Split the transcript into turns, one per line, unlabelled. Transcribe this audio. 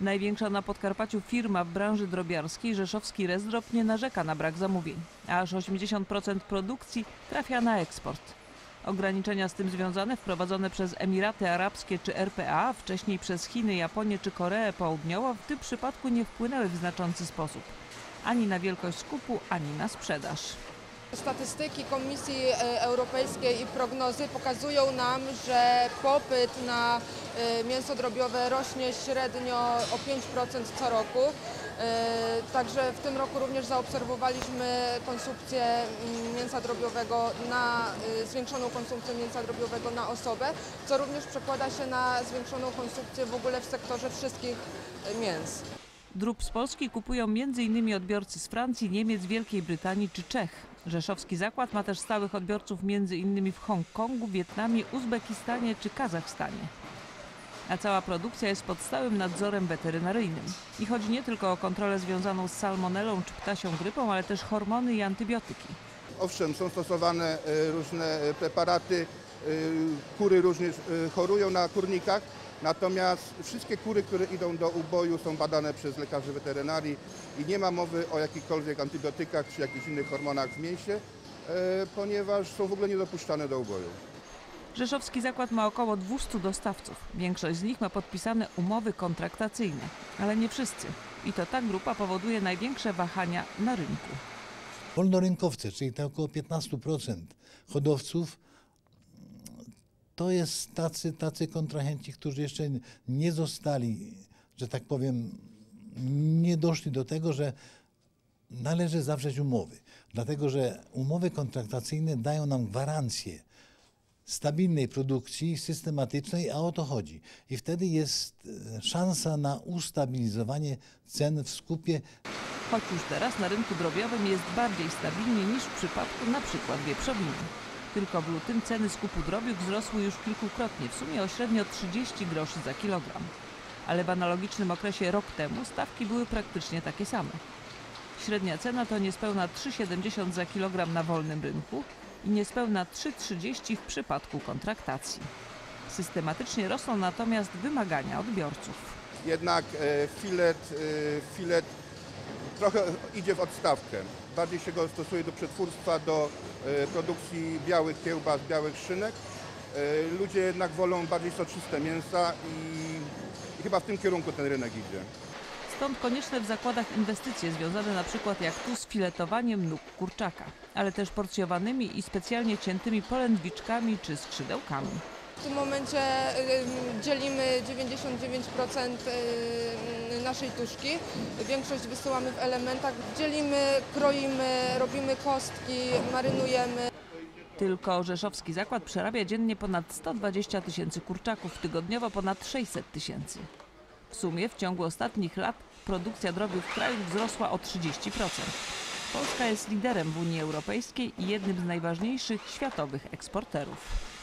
Największa na Podkarpaciu firma w branży drobiarskiej, Rzeszowski Rezdrop, nie narzeka na brak zamówień. Aż 80% produkcji trafia na eksport. Ograniczenia z tym związane, wprowadzone przez Emiraty Arabskie czy RPA, wcześniej przez Chiny, Japonię czy Koreę Południową, w tym przypadku nie wpłynęły w znaczący sposób. Ani na wielkość skupu, ani na sprzedaż.
Statystyki Komisji e, Europejskiej i prognozy pokazują nam, że popyt na e, mięso drobiowe rośnie średnio o 5% co roku. E, Także w tym roku również zaobserwowaliśmy konsumpcję mm, mięsa drobiowego na zwiększoną konsumpcję mięsa drobiowego na osobę, co również przekłada się na zwiększoną konsumpcję w ogóle w sektorze wszystkich mięs.
Drób z Polski kupują m.in. odbiorcy z Francji, Niemiec, Wielkiej Brytanii czy Czech. Rzeszowski zakład ma też stałych odbiorców m.in. w Hongkongu, Wietnamie, Uzbekistanie czy Kazachstanie. A cała produkcja jest pod stałym nadzorem weterynaryjnym. I chodzi nie tylko o kontrolę związaną z salmonelą czy ptasią grypą, ale też hormony i antybiotyki.
Owszem, są stosowane e, różne e, preparaty, kury również e, chorują na kurnikach, natomiast wszystkie kury, które idą do uboju są badane przez lekarzy weterynarii i nie ma mowy o jakichkolwiek antybiotykach czy jakichś innych hormonach w mięsie, e, ponieważ są w ogóle niedopuszczane do uboju.
Rzeszowski zakład ma około 200 dostawców. Większość z nich ma podpisane umowy kontraktacyjne, ale nie wszyscy. I to ta grupa powoduje największe wahania na rynku.
Wolnorynkowcy, czyli te około 15% hodowców, to jest tacy, tacy kontrahenci, którzy jeszcze nie zostali, że tak powiem, nie doszli do tego, że należy zawrzeć umowy. Dlatego, że umowy kontraktacyjne dają nam gwarancję stabilnej produkcji, systematycznej, a o to chodzi. I wtedy jest e, szansa na ustabilizowanie cen w skupie
Choć już teraz na rynku drobiowym jest bardziej stabilnie niż w przypadku na przykład wieprzowiny. Tylko w lutym ceny skupu drobiu wzrosły już kilkukrotnie, w sumie o średnio 30 groszy za kilogram. Ale w analogicznym okresie rok temu stawki były praktycznie takie same. Średnia cena to niespełna 3,70 za kilogram na wolnym rynku i niespełna 3,30 w przypadku kontraktacji. Systematycznie rosną natomiast wymagania odbiorców.
Jednak e, filet, e, filet trochę idzie w odstawkę. Bardziej się go stosuje do przetwórstwa, do e, produkcji białych kiełbas, białych szynek. E, Ludzie jednak wolą bardziej soczyste mięsa i, chyba w tym kierunku ten rynek idzie.
Stąd konieczne w zakładach inwestycje związane na przykład jak tu z filetowaniem nóg kurczaka, ale też porcjowanymi i specjalnie ciętymi polędwiczkami czy skrzydełkami.
W tym momencie dzielimy 99% y, naszej tuszki. Większość wysyłamy w elementach. Dzielimy, kroimy, robimy kostki, marynujemy.
Tylko Rzeszowski Zakład przerabia dziennie ponad 120 tysięcy kurczaków, tygodniowo ponad 600 tysięcy. W sumie w ciągu ostatnich lat produkcja drobiu w kraju wzrosła o 30%. Polska jest liderem w Unii Europejskiej i jednym z najważniejszych światowych eksporterów.